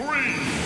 three,